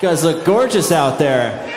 guys look gorgeous out there.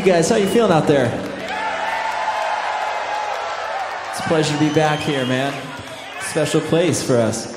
you guys. How you feeling out there? It's a pleasure to be back here, man. Special place for us.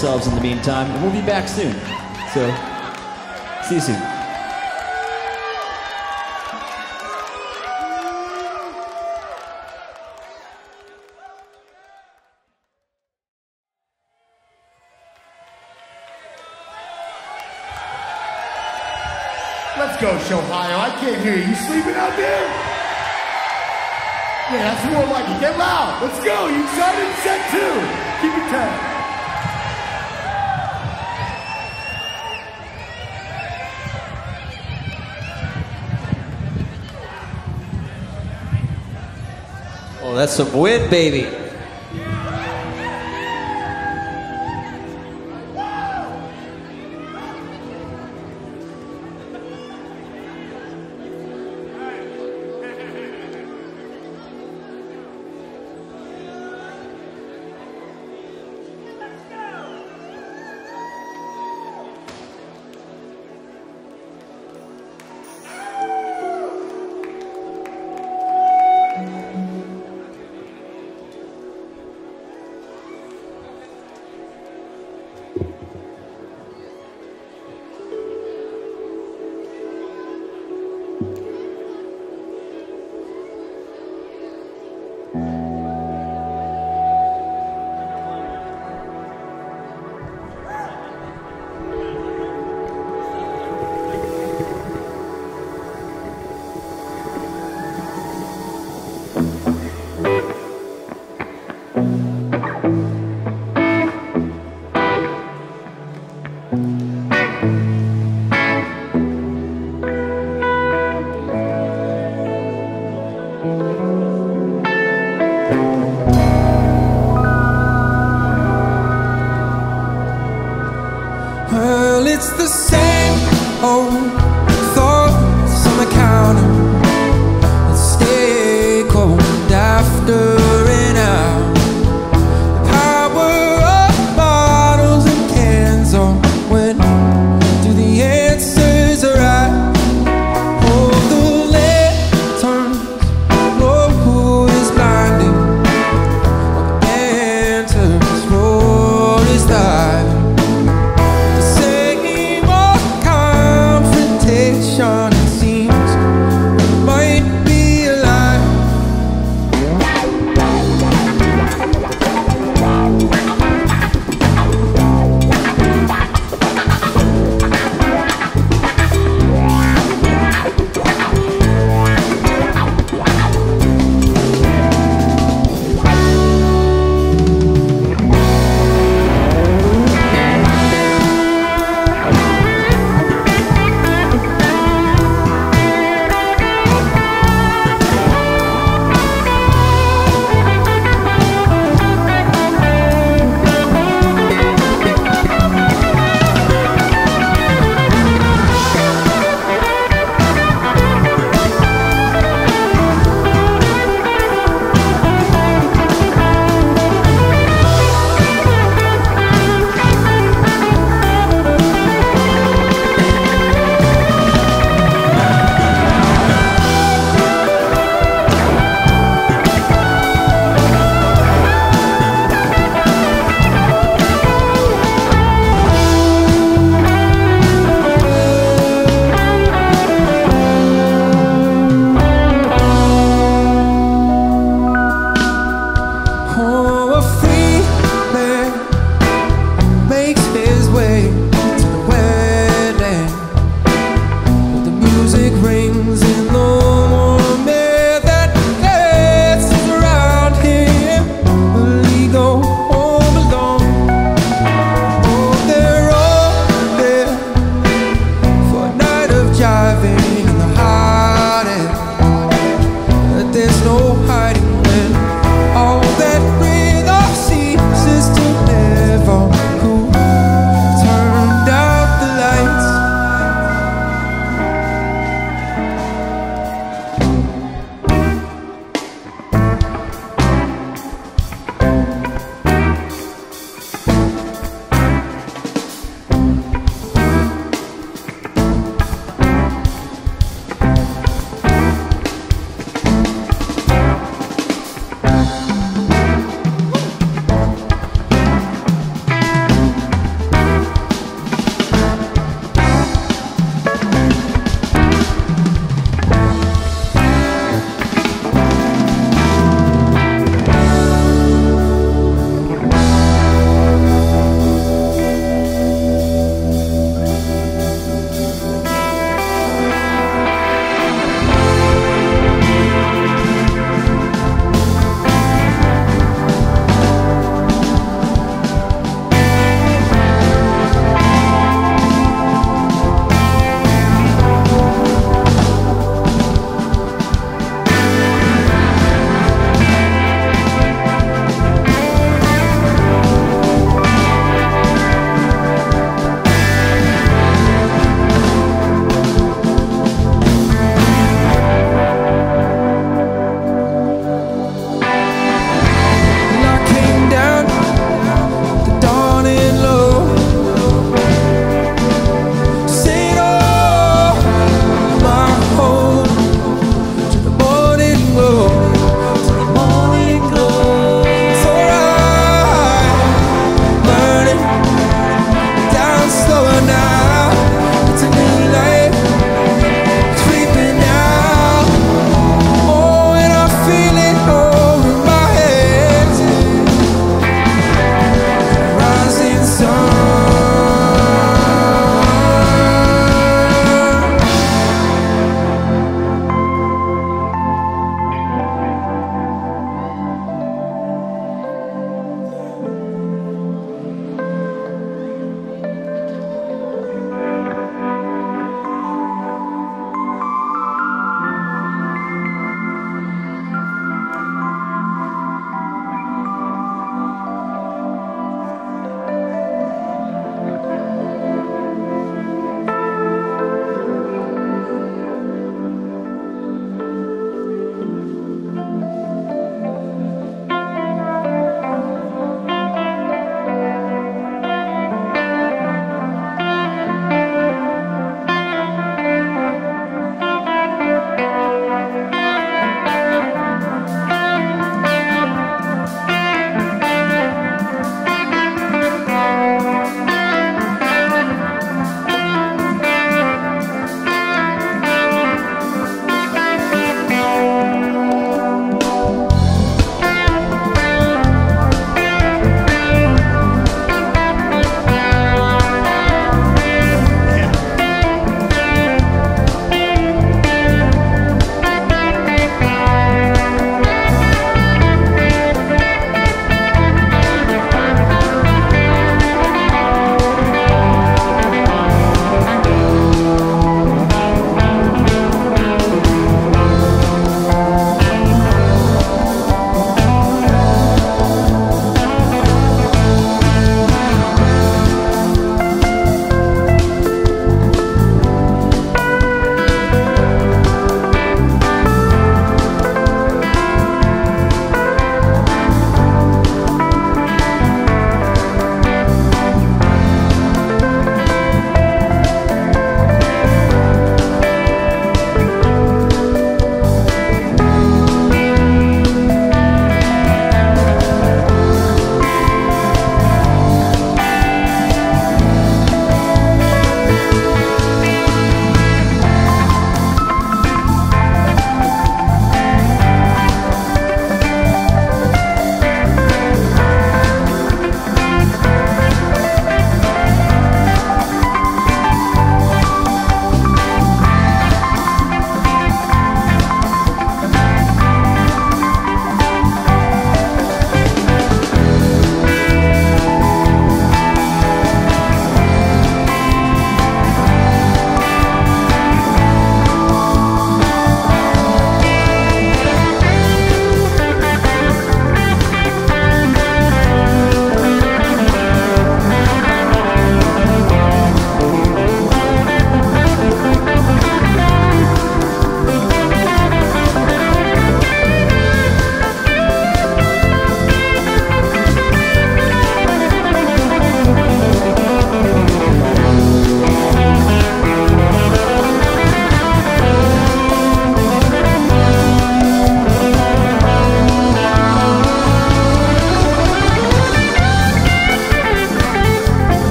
yourselves in the meantime, and we'll be back soon. So, see you soon. some wind, baby.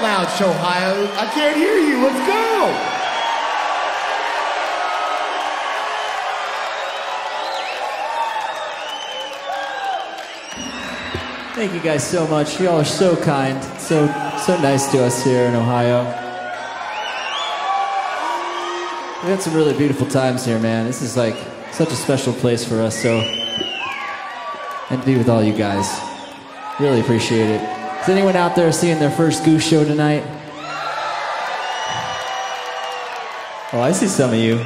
Get loud, Ohio. I can't hear you. Let's go. Thank you guys so much. Y'all are so kind, so so nice to us here in Ohio. We had some really beautiful times here, man. This is like such a special place for us. So, and to be with all you guys, really appreciate it. Is anyone out there seeing their first Goose show tonight? Oh, I see some of you.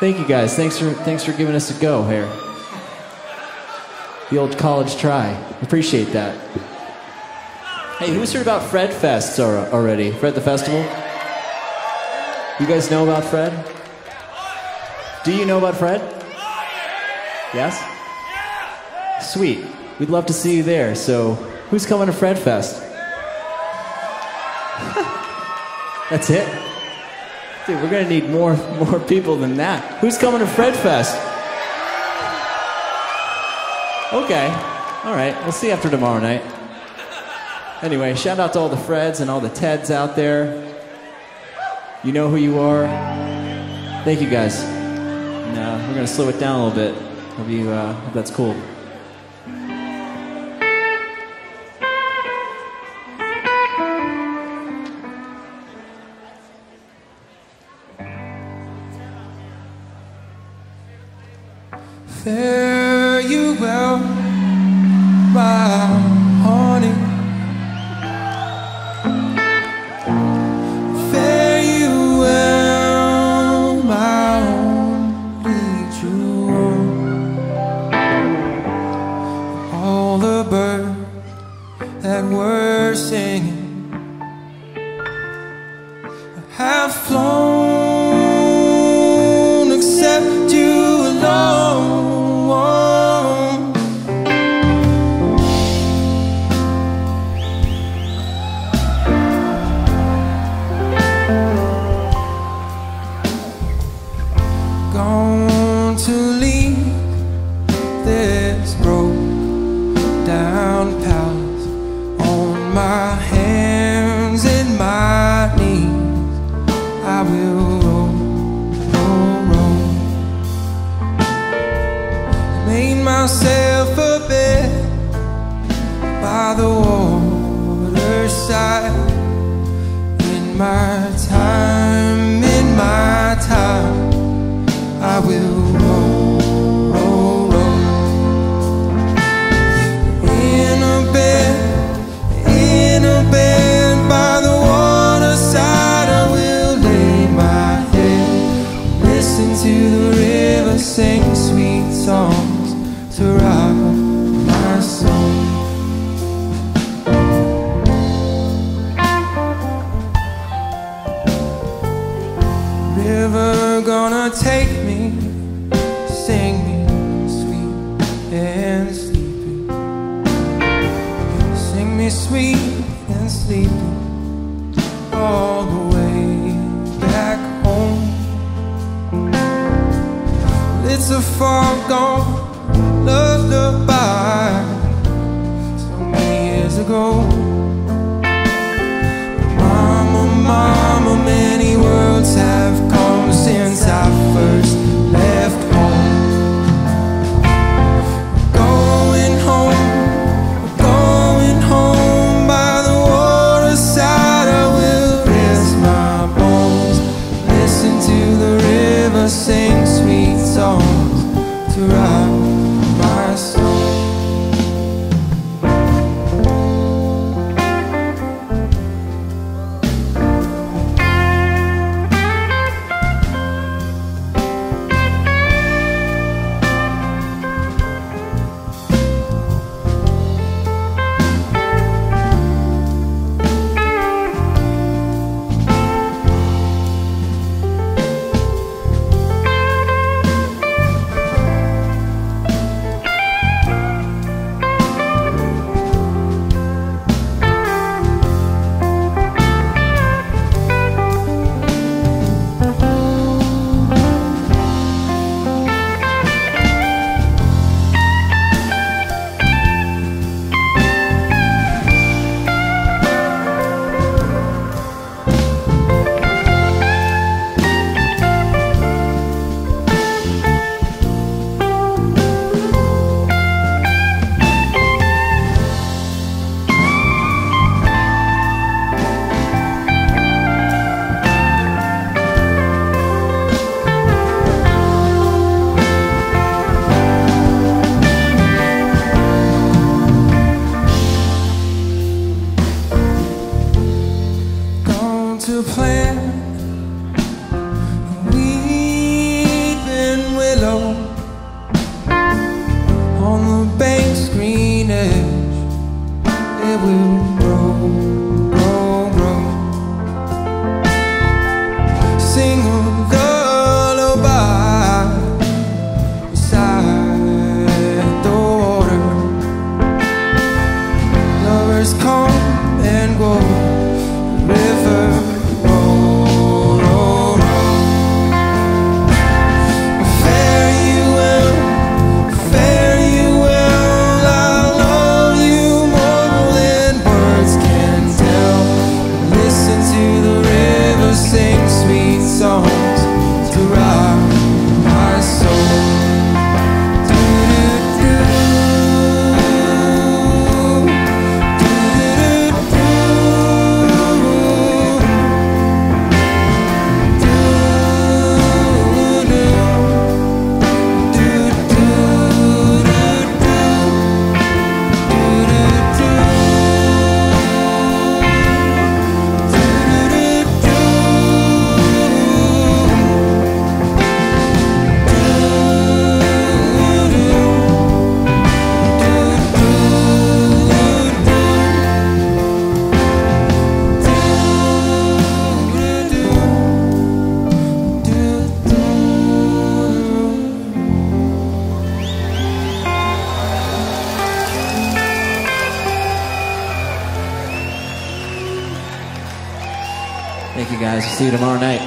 Thank you guys. Thanks for thanks for giving us a go here the old college try. Appreciate that. Hey, who's heard about Fred Fests already? Fred the Festival? You guys know about Fred? Do you know about Fred? Yes? Sweet. We'd love to see you there. So, who's coming to Fred Fest? That's it? Dude, we're gonna need more more people than that. Who's coming to Fred Fest? Okay. All right. We'll see after tomorrow night. Anyway, shout out to all the Freds and all the Teds out there. You know who you are. Thank you guys. And, uh, we're going to slow it down a little bit. Hope, you, uh, hope that's cool. Gone See you tomorrow night.